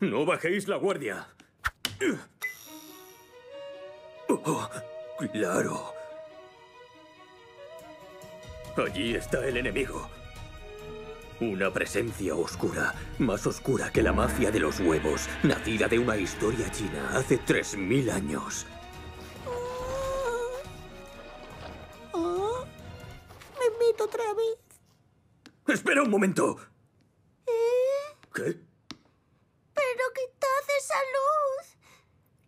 No bajéis la guardia. Oh, claro. Allí está el enemigo. Una presencia oscura, más oscura que la mafia de los huevos, nacida de una historia china hace 3.000 años. Oh, me meto otra vez. ¡Espera un momento! ¿Eh? ¿Qué? Esa luz.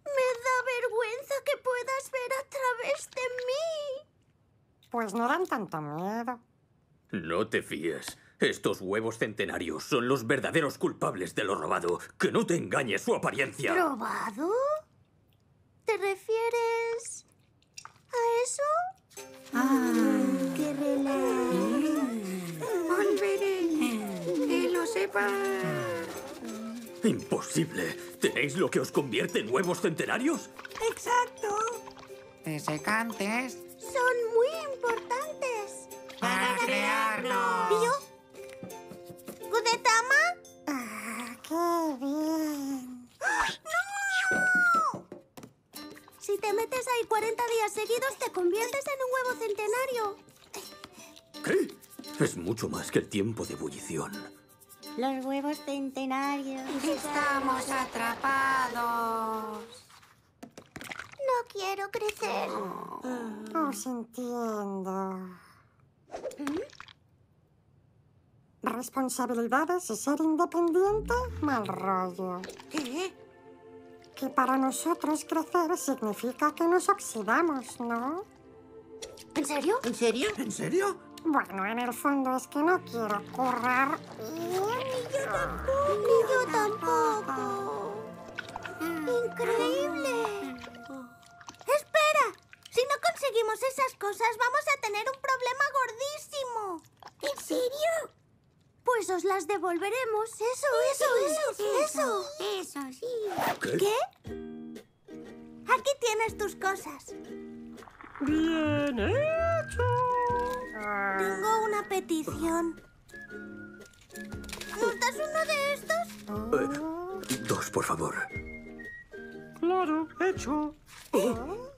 Me da vergüenza que puedas ver a través de mí. Pues no dan tanto miedo. No te fíes. Estos huevos centenarios son los verdaderos culpables de lo robado. Que no te engañe su apariencia. ¿Robado? ¿Te refieres a eso? Ah. ¡Qué relajo! Volveré. Que lo sepa. Imposible. ¿Tenéis lo que os convierte en huevos centenarios? Exacto. Desecantes Son muy importantes. para crearlos. ¿Pío? ¿Gudetama? Ah, qué bien. ¡No! Si te metes ahí 40 días seguidos, te conviertes en un huevo centenario. ¿Qué? Es mucho más que el tiempo de ebullición. Los huevos centenarios. Estamos atrapados. No quiero crecer. Os entiendo. Responsabilidades y ser independiente, mal rollo. ¿Qué? Que para nosotros crecer significa que nos oxidamos, ¿no? ¿En serio? ¿En serio? ¿En serio? Bueno, en el fondo es que no quiero currar. Ni yo tampoco. Increíble. Espera. Si no conseguimos esas cosas, vamos a tener un problema gordísimo. ¿En serio? Pues os las devolveremos. Eso, eso, eso, eso. Eso sí. ¿Qué? ¿Qué? Aquí tienes tus cosas. Bien hecho. Tengo una petición. ¿Nos das uno de estos? Eh, dos, por favor. Claro, hecho. ¡Viva!